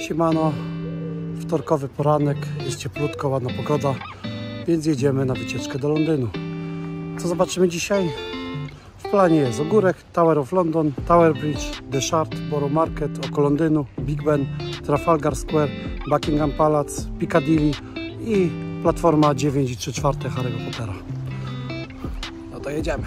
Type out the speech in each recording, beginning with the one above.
Siemano, wtorkowy poranek, jest cieplutko, ładna pogoda, więc jedziemy na wycieczkę do Londynu. Co zobaczymy dzisiaj? W planie jest Ogórek, Tower of London, Tower Bridge, The Shard, Borough Market, oko Londynu, Big Ben, Trafalgar Square, Buckingham Palace, Piccadilly i platforma 9 i 3 czwarte Harry'ego Pottera. No to jedziemy.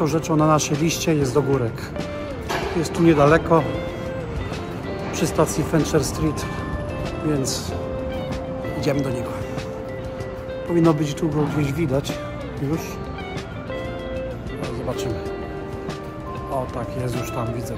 Pierwszą rzeczą na naszej liście jest Ogórek. Jest tu niedaleko, przy stacji Fencher Street, więc idziemy do niego. Powinno być tu go gdzieś widać już. No, zobaczymy. O tak, jest już tam, widzę.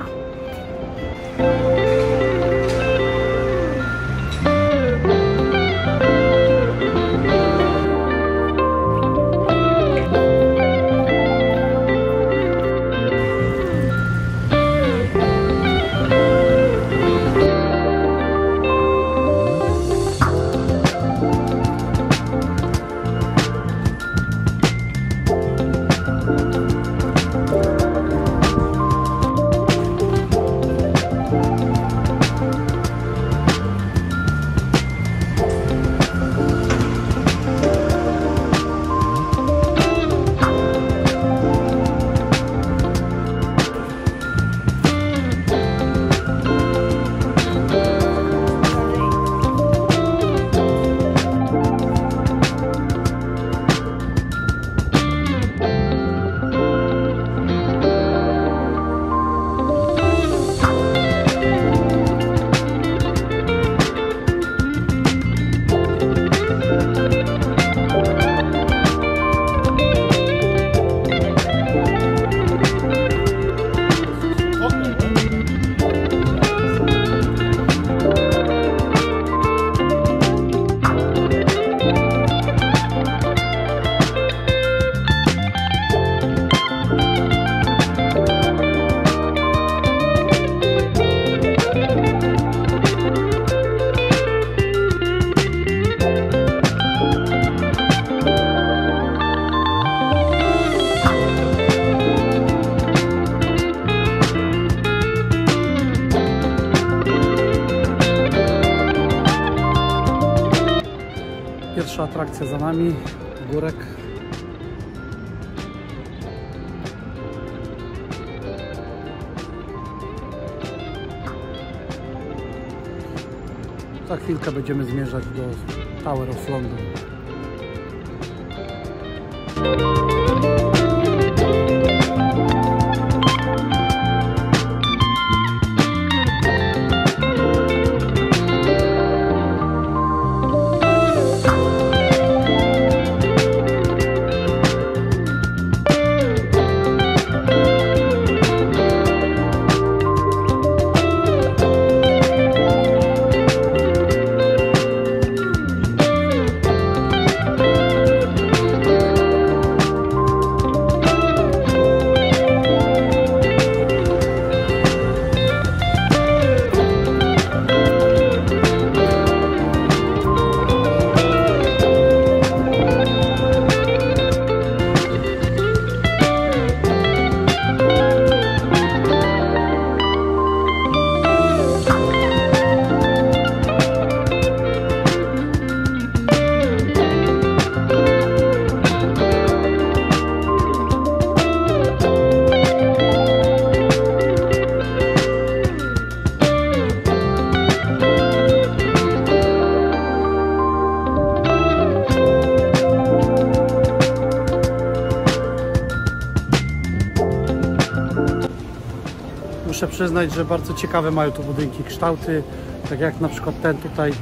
Będziemy zmierzać przyznać, że bardzo ciekawe mają tu budynki, kształty, tak jak na przykład ten tutaj.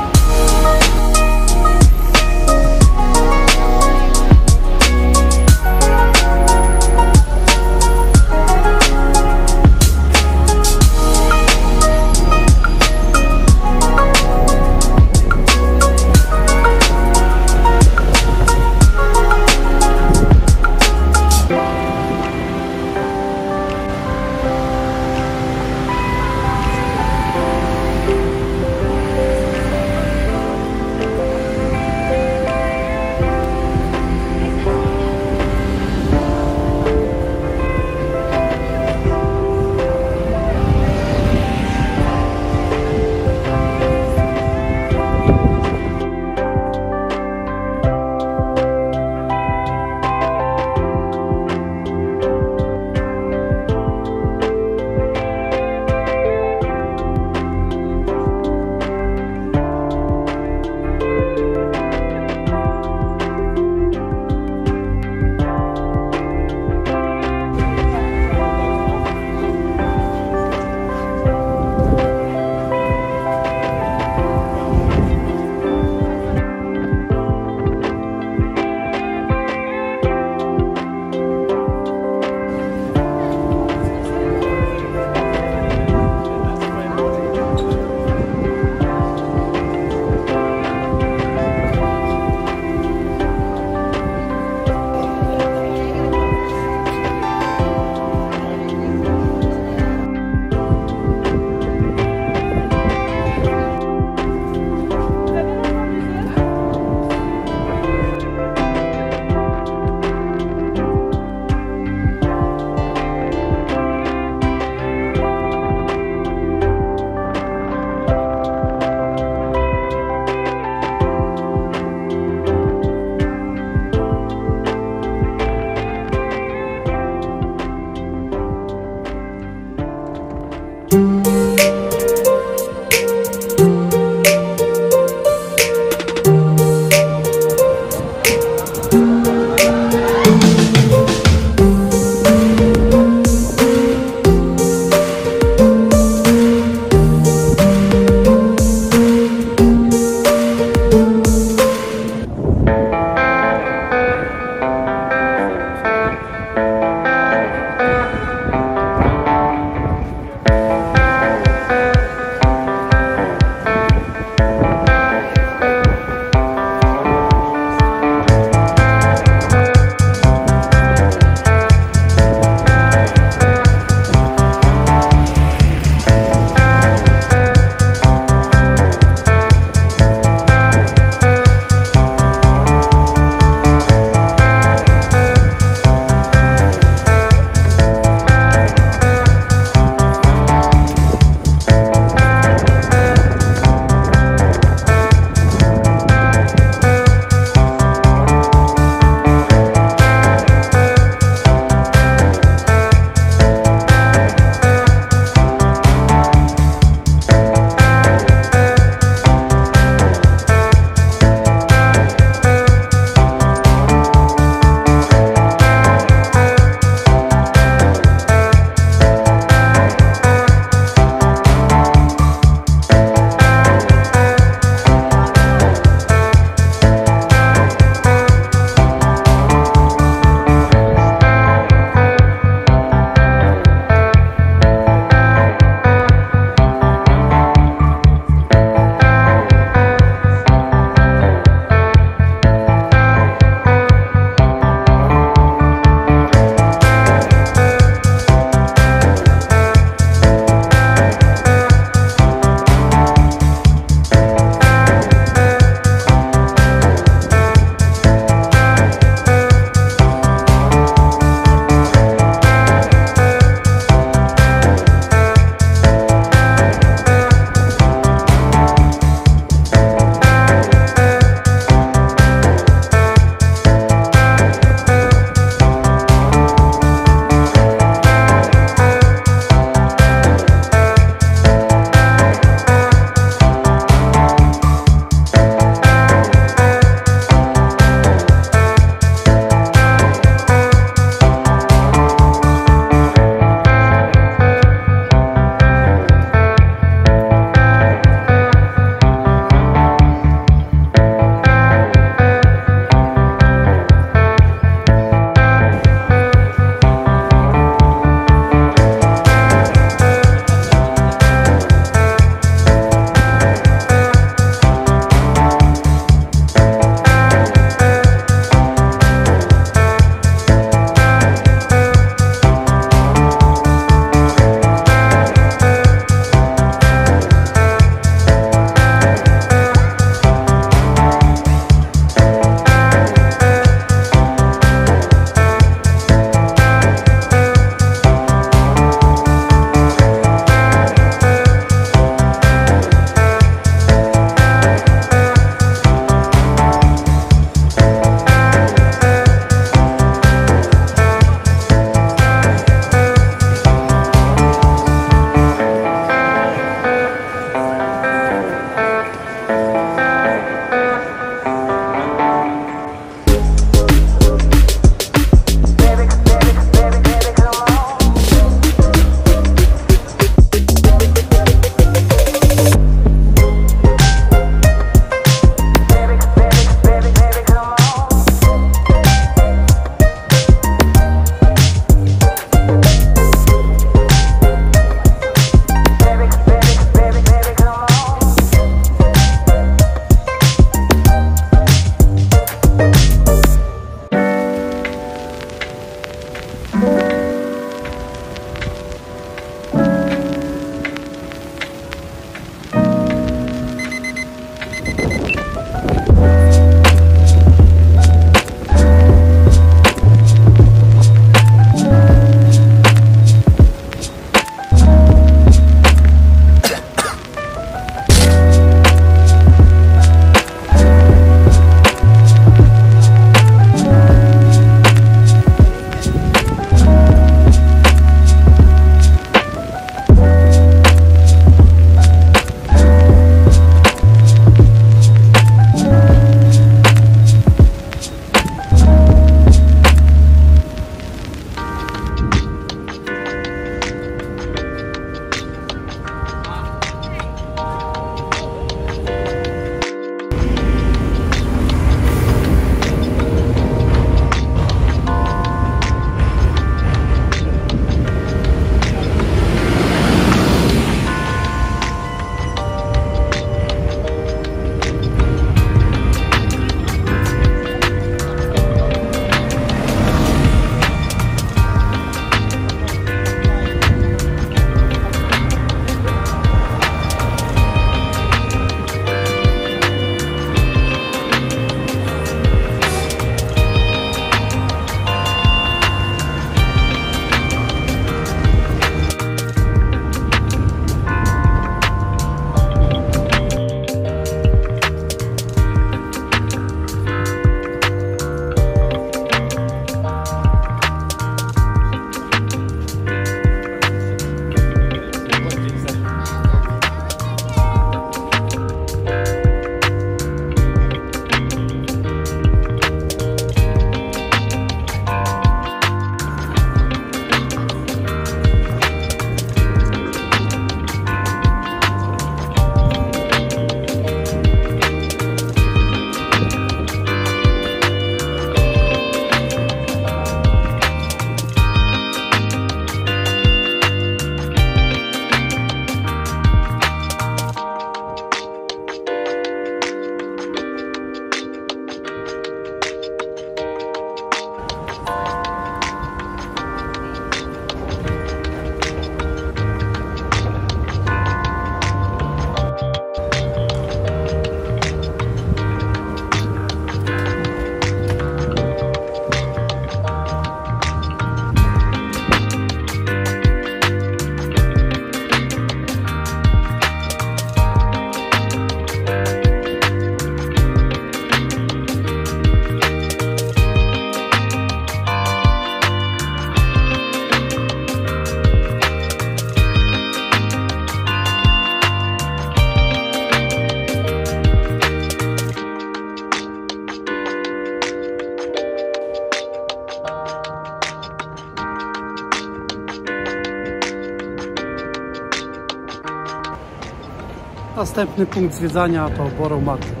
Następny punkt zwiedzania to Borough Market.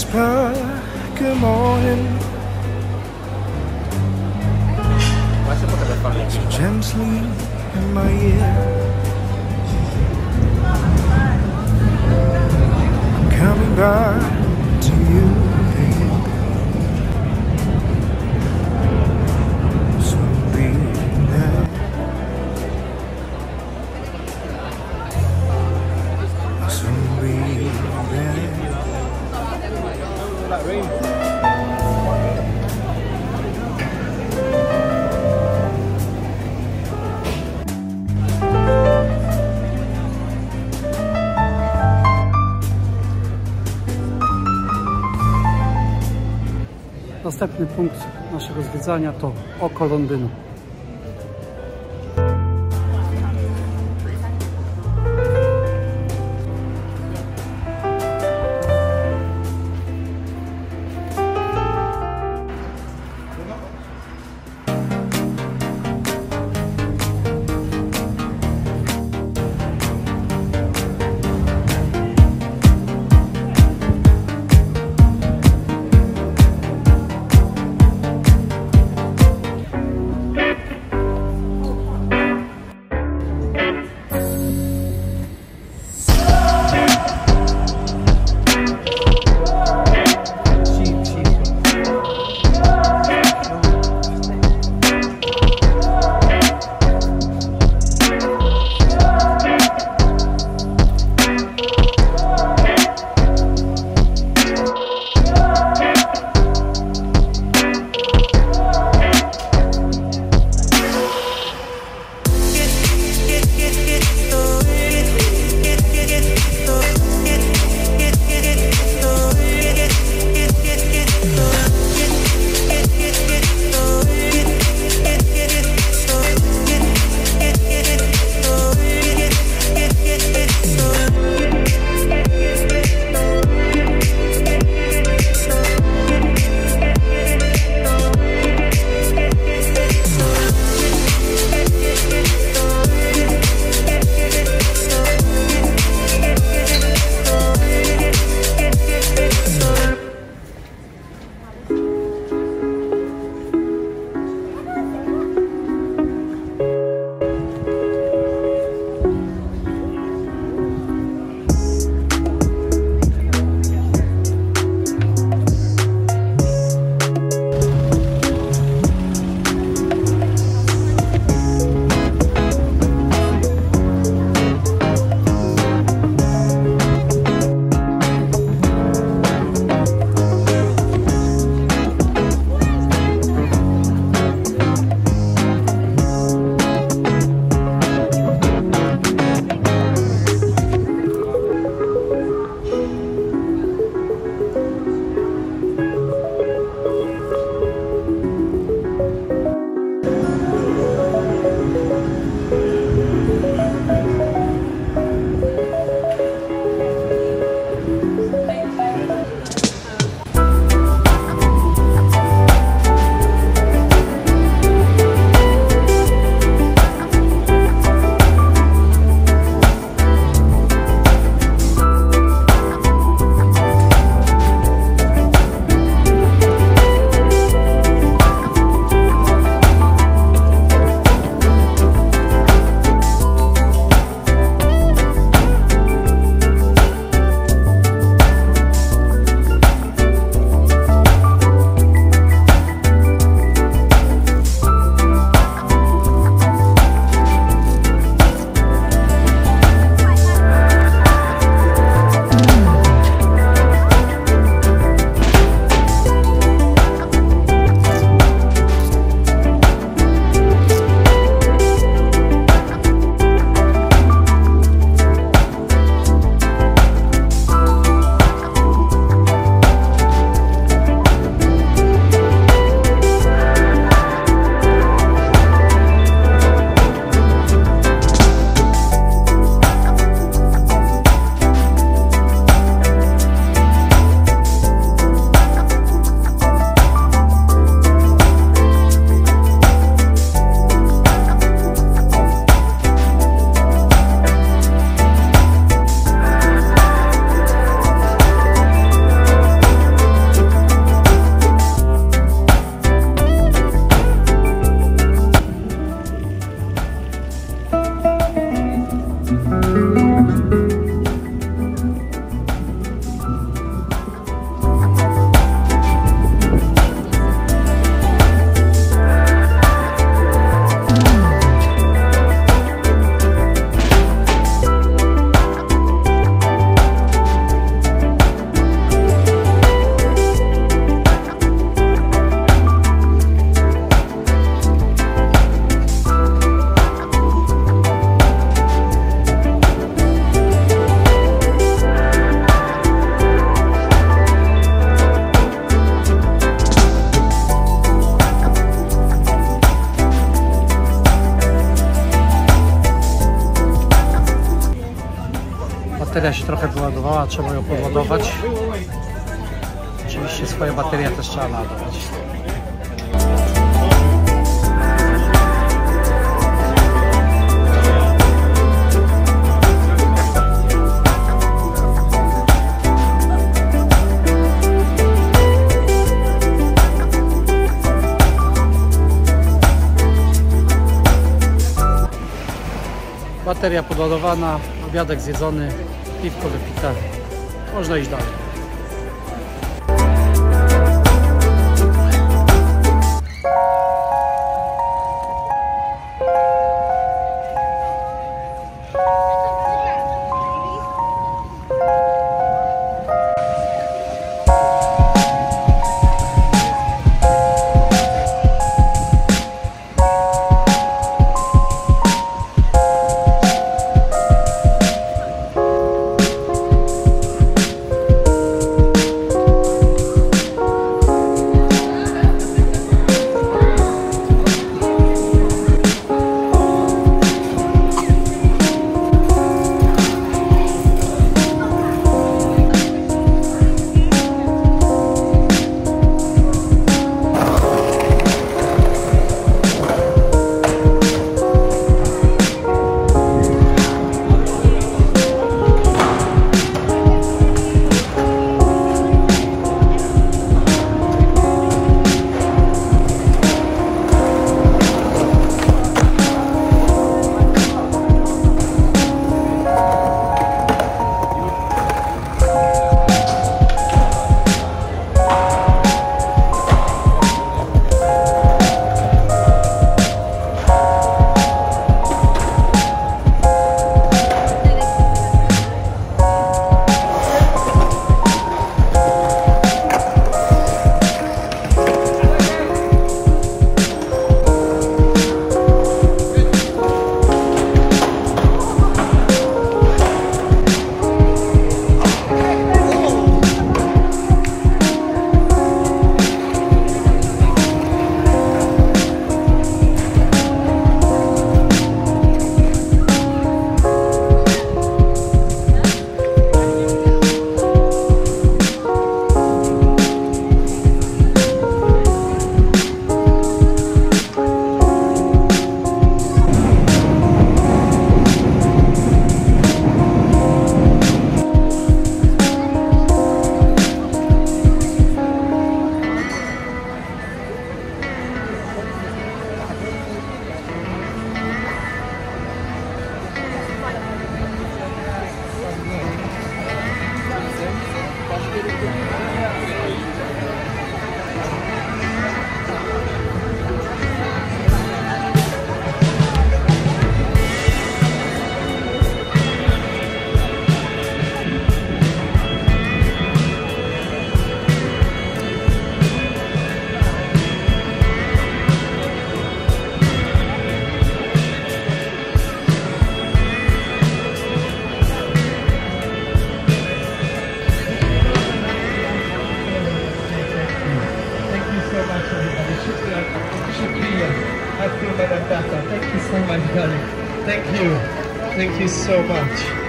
Whisper Następny punkt naszego zwiedzania to oko Londynu. Bateria się trochę wyładowała, trzeba ją podładować. Oczywiście swoje baterie też trzeba ładować. Bateria podładowana, obiadek zjedzony, piwko wypite. Można iść dalej. So much.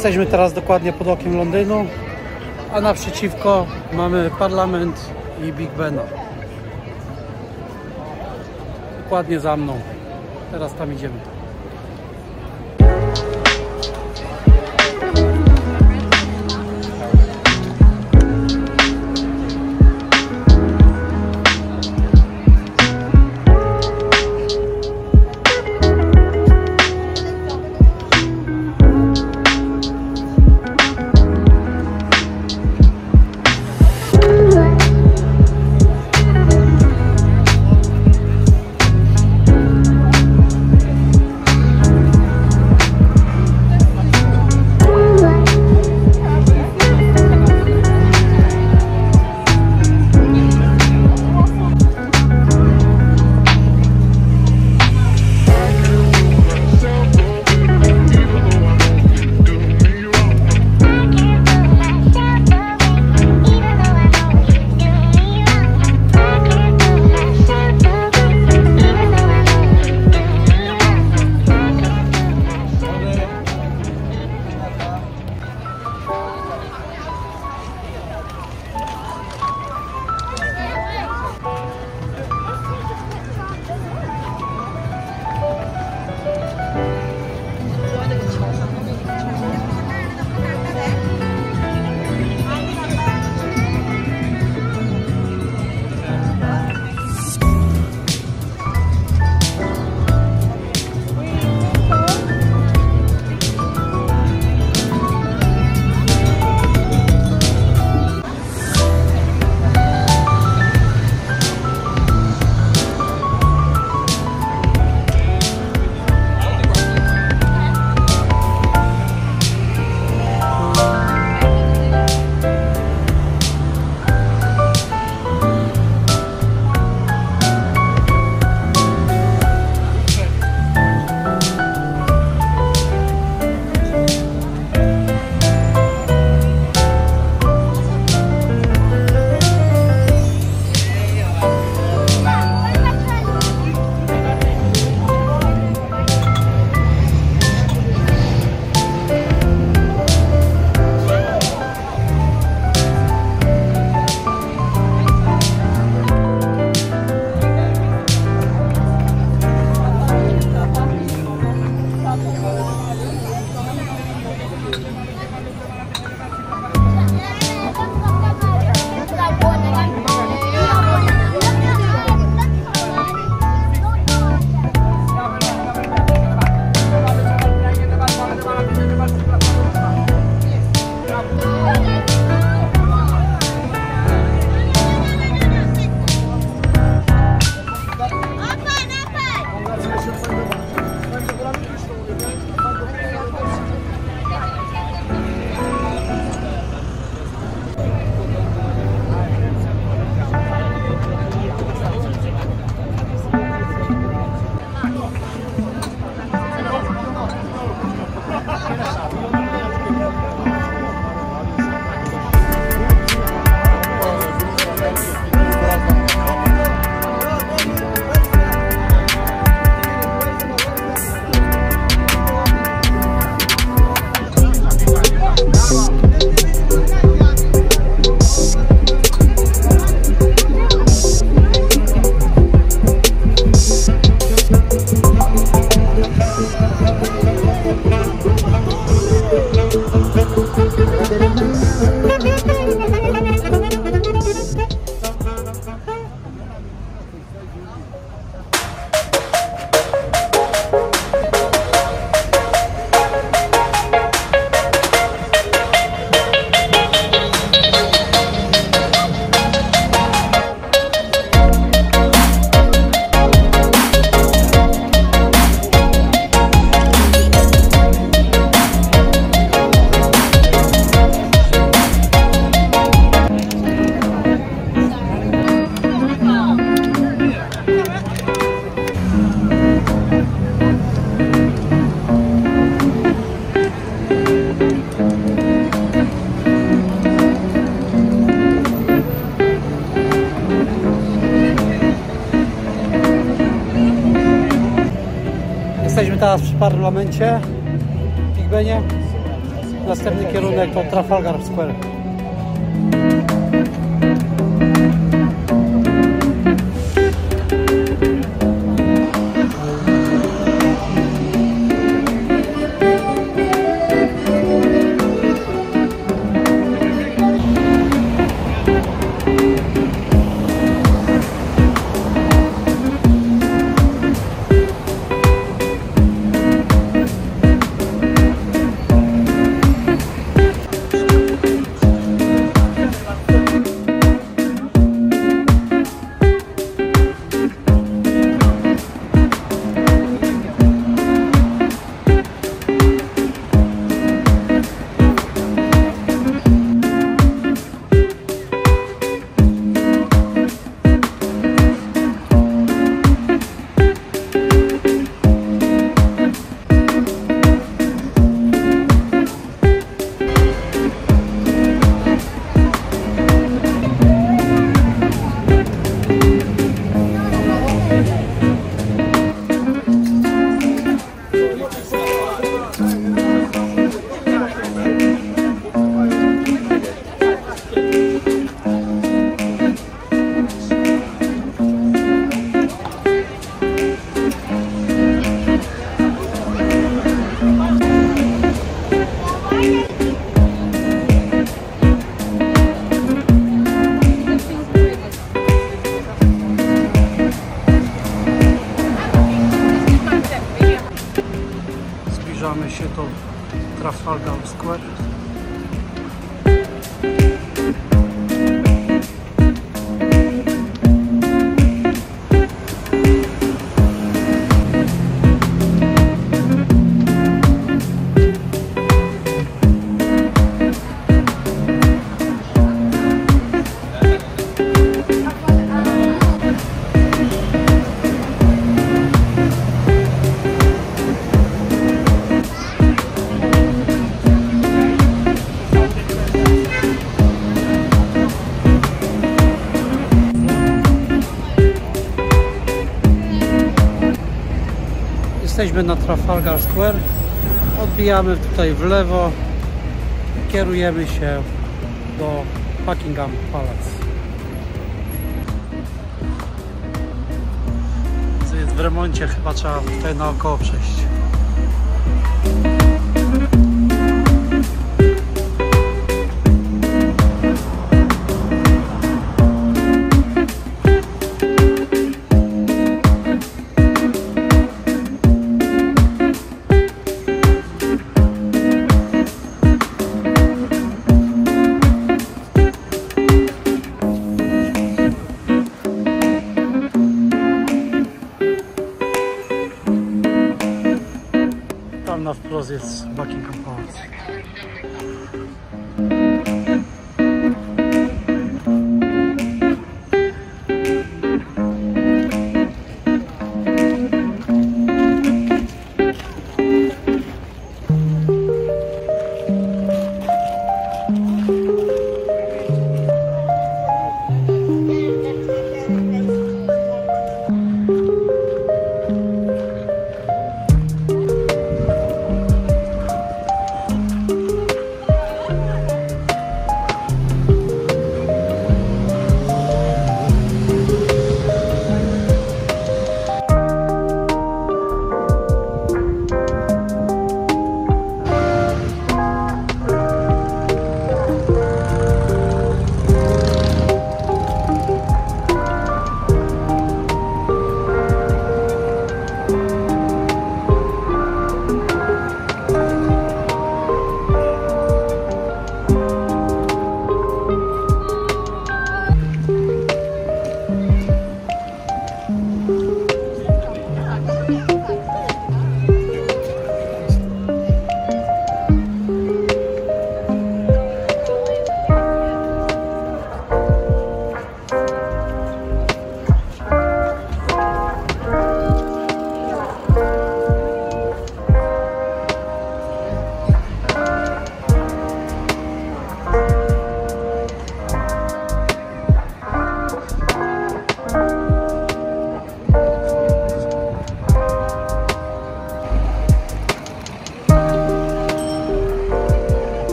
Jesteśmy teraz dokładnie pod okiem Londynu, a naprzeciwko mamy parlament i Big Bena. Dokładnie za mną. Teraz tam idziemy. teraz przy parlamencie w Big Benie. Następny kierunek to Trafalgar Square. Jesteśmy na Trafalgar Square. Odbijamy tutaj w lewo. Kierujemy się do Buckingham Palace. W remoncie, chyba trzeba tutaj naokoło przejść.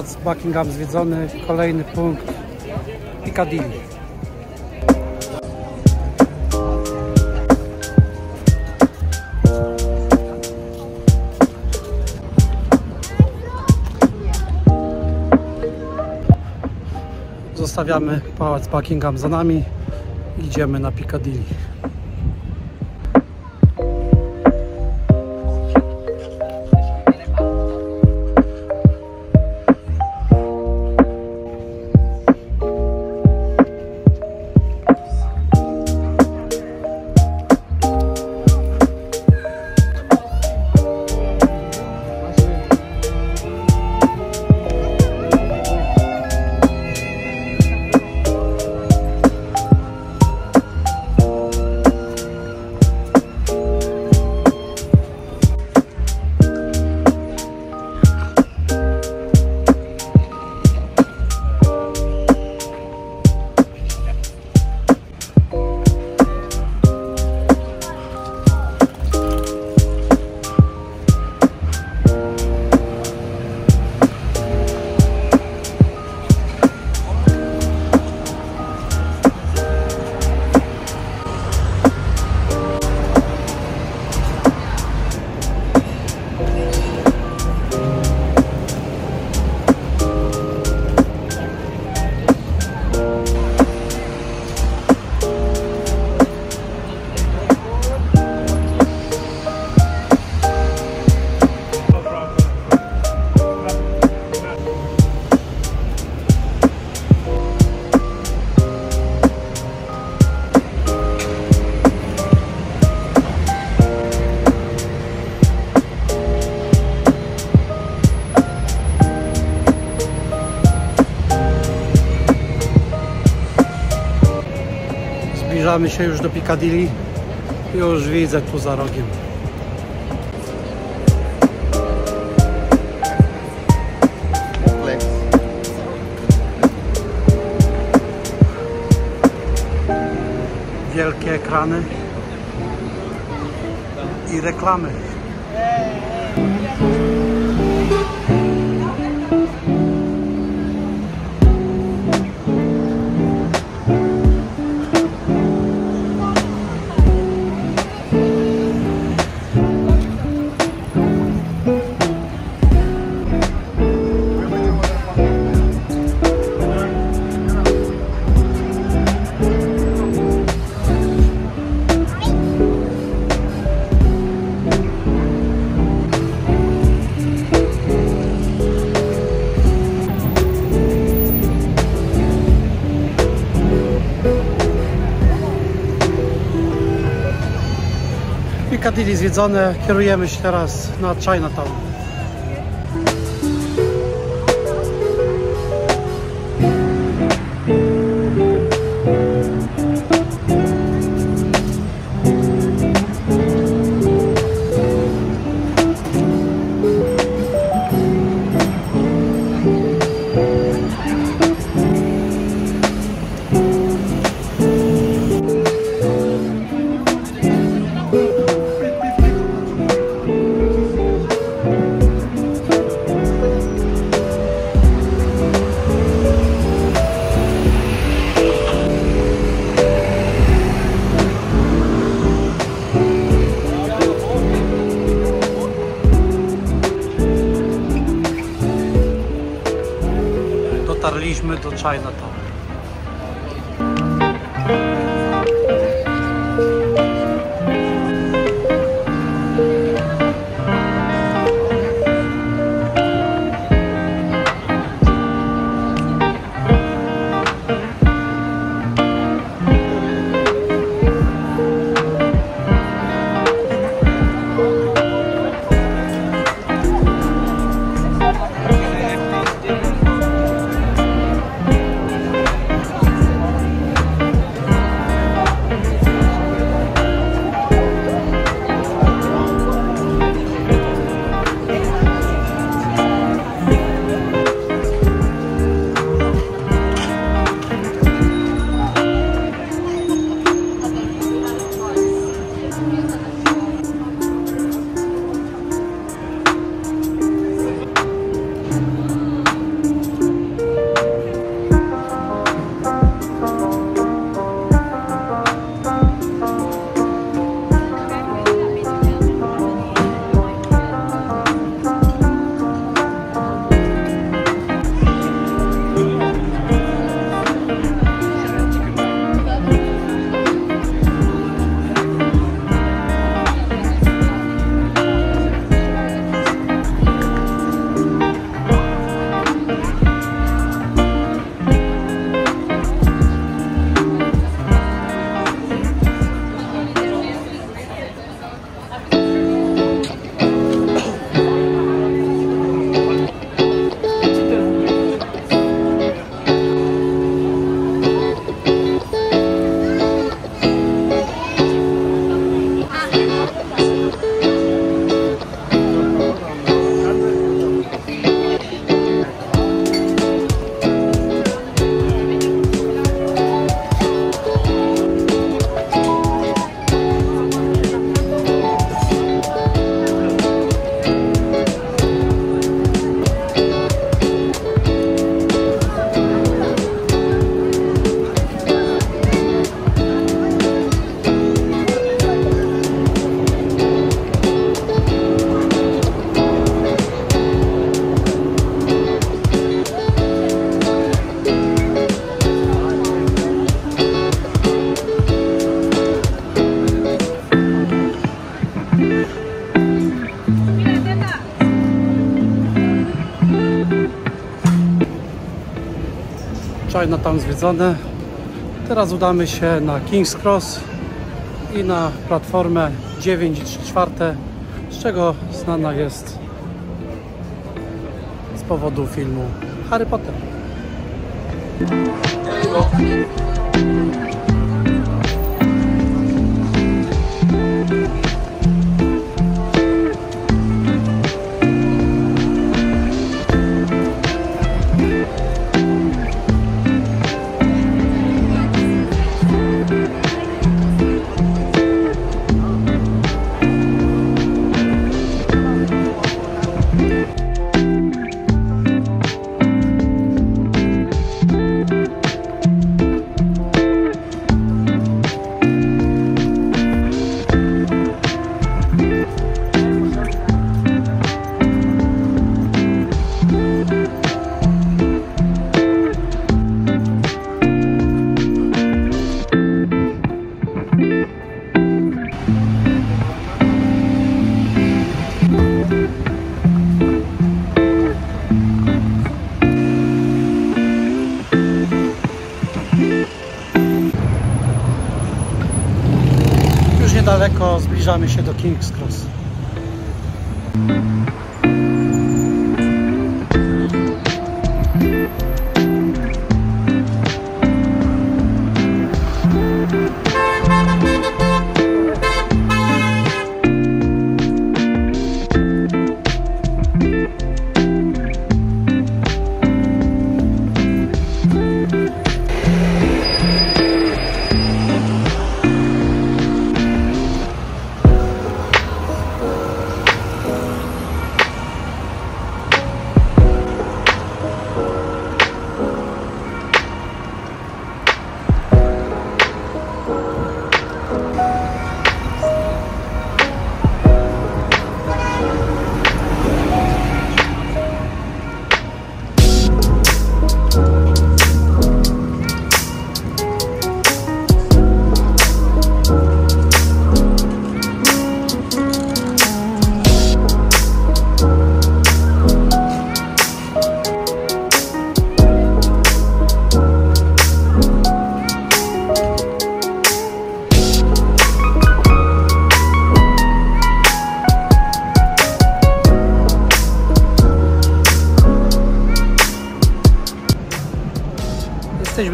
Pałac Buckingham zwiedzony, kolejny punkt Piccadilly. Zostawiamy Pałac Buckingham za nami. Idziemy na Piccadilly. Zbliżamy się już do Piccadilly. Już widzę tu za rogiem. Wielkie ekrany i reklamy. Piccadilly zwiedzone, kierujemy się teraz na Chinatown. Tam zwiedzone. Teraz udamy się na King's Cross i na platformę 9 i 3 czwarte, z czego znana jest z powodu filmu Harry Potter. Już niedaleko zbliżamy się do King's Cross.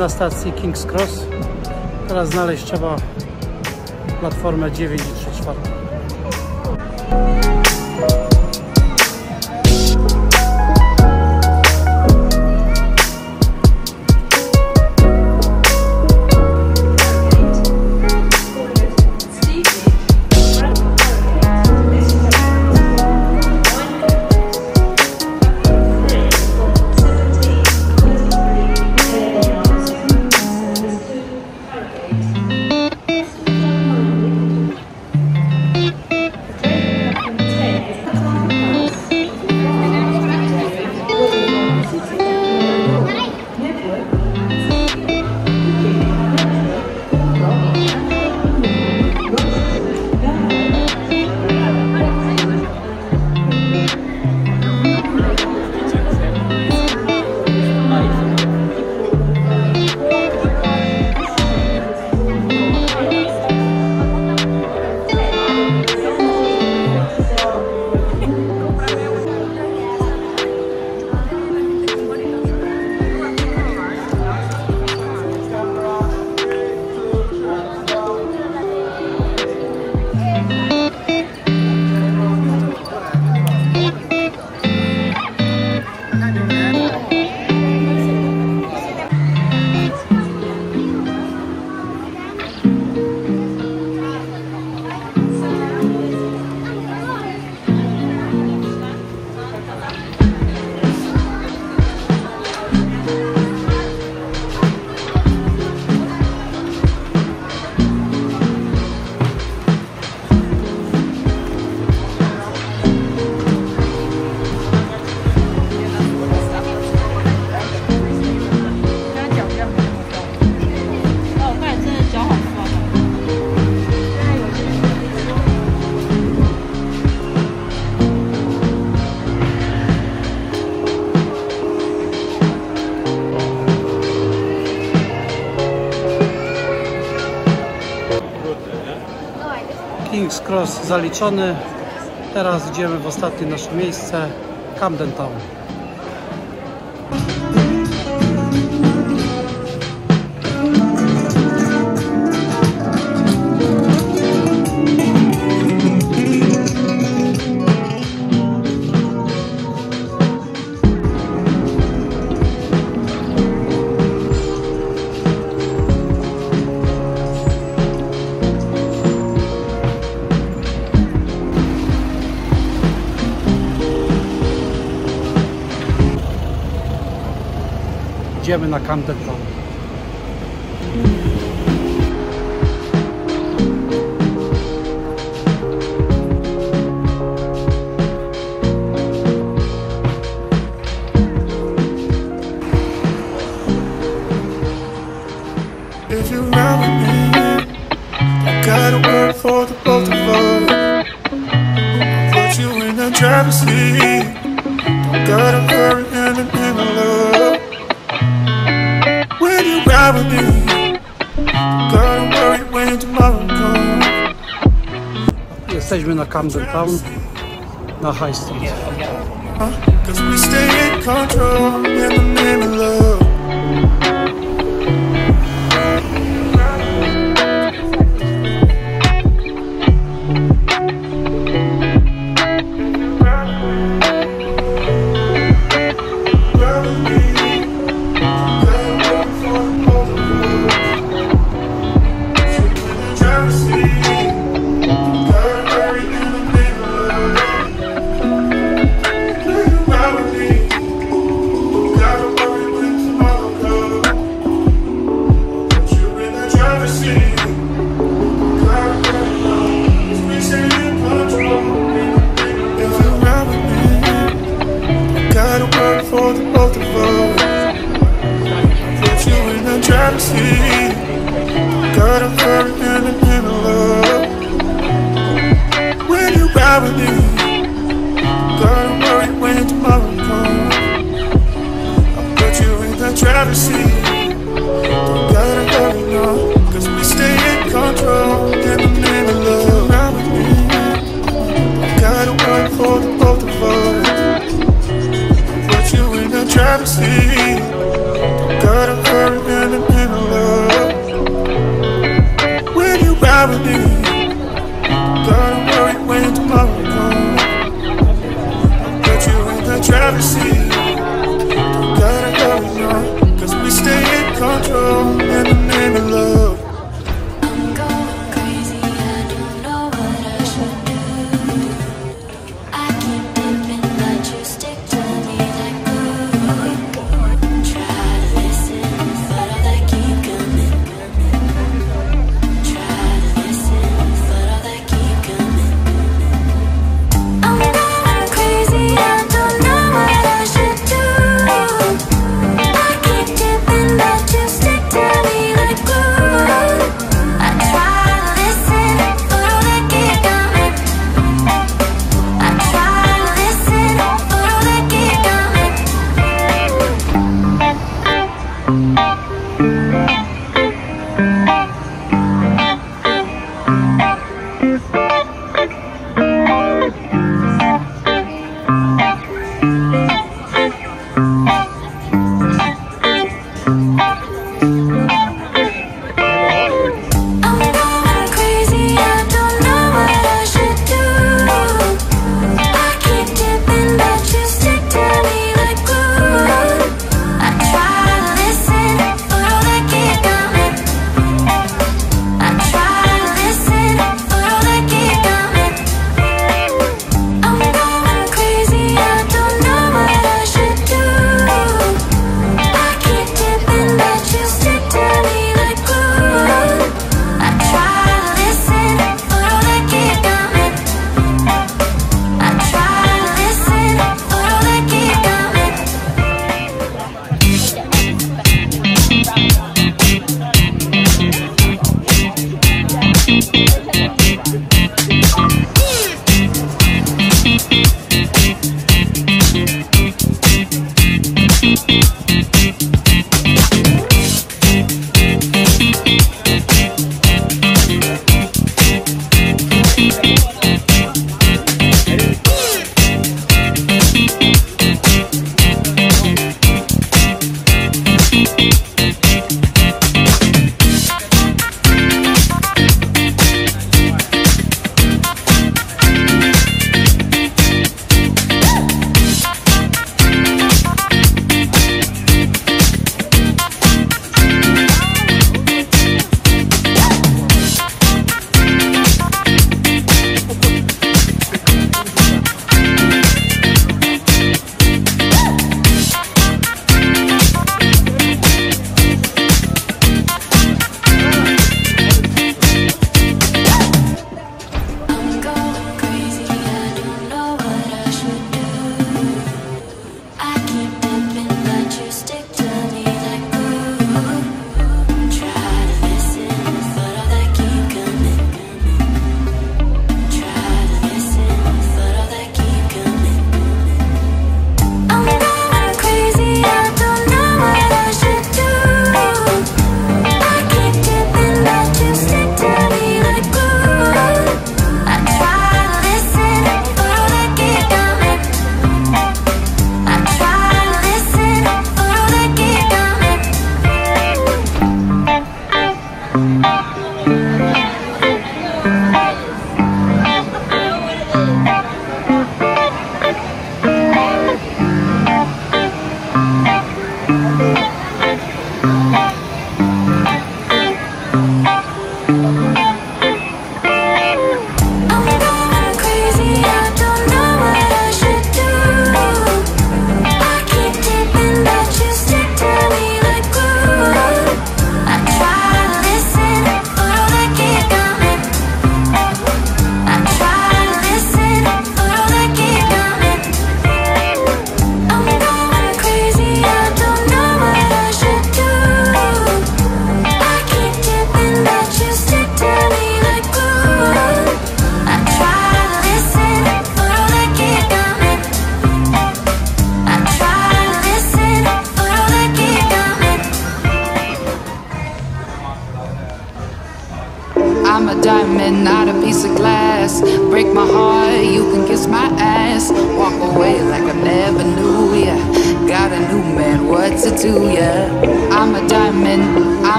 Na stacji King's Cross. Teraz znaleźć trzeba platformę 9 i 3 czwarte. Cross zaliczony. Teraz idziemy w ostatnie nasze miejsce, Camden Town. na Camden Town. comes and comes. Nach Hastings. Huh? Cause we stay in control in the name of love.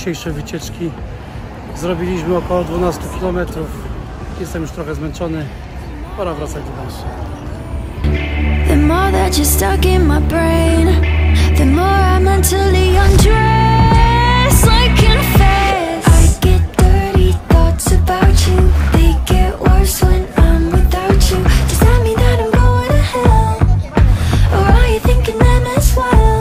dzisiejszej wycieczki. Zrobiliśmy około 12 km. Jestem już trochę zmęczony. Pora wracać do domu. The more that you're stuck in my brain, the more I'm mentally undressed. Confess, I get dirty thoughts about you. They get worse when I'm without you. Does that mean that I'm going to hell, or are you thinking them as well?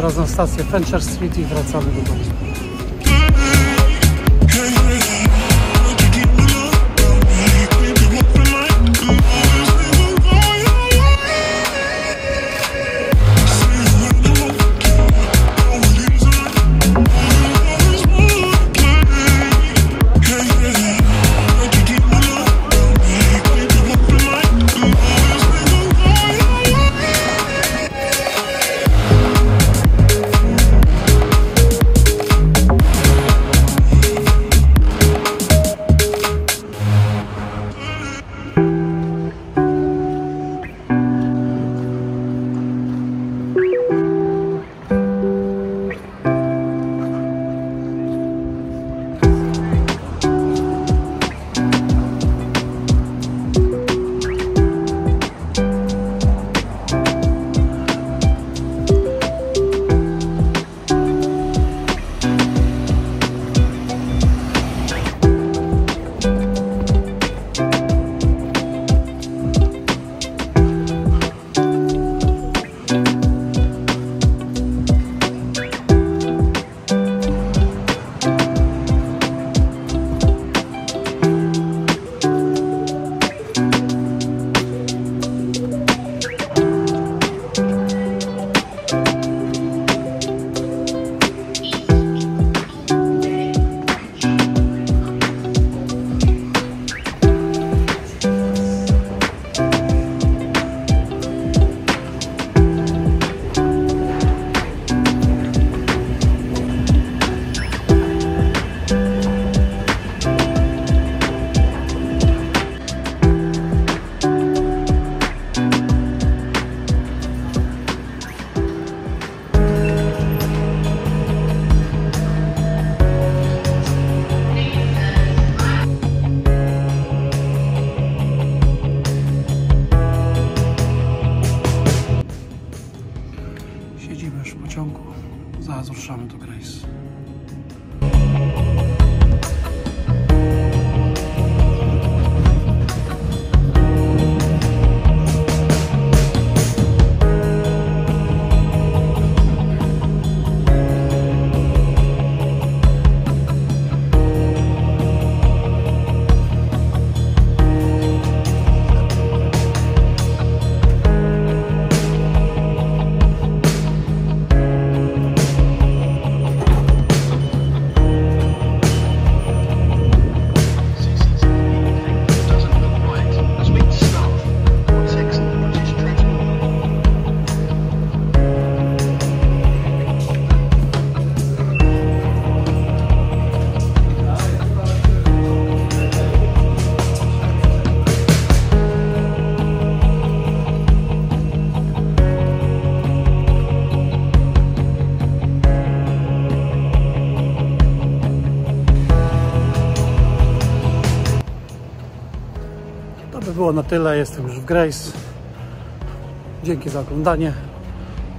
Teraz na stację Fencher Street i wracamy do domu. Było na tyle. Jestem już w Grace. Dzięki za oglądanie.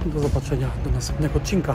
Do zobaczenia do następnego odcinka.